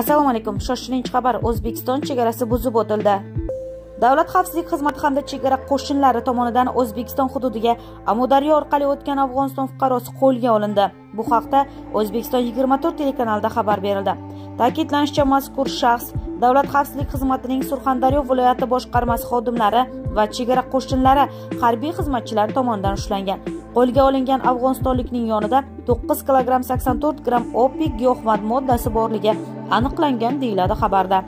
assalomu alaykum. Shoshilinch xabar. O'zbekiston chegarasi buzib o'tildi. Davlat xavfsizlik xizmati hamda chegara qo'shinlari tomonidan o'zbekiston hududiga amudaryo orqali o'tgan afg'oniston fuqarosi qo'lga olindi. Bu haqda o'zbekiston yigirma to'rt telekanalida xabar berildi. Ta'kidlanishicha mazkur shaxs davlat xavfsizlik xizmatining surxondaryo viloyati boshqarmasi xodimlari va chegara qo'shinlari harbiy xizmatchilari tomonidan ushlangan. Qo'lga olingan afg'onistonlikning yonida to'qqiz kilogramm sakson to'rt gramm opiy giyohvand moddasi borligi aniqlangan deyiladi xabarda.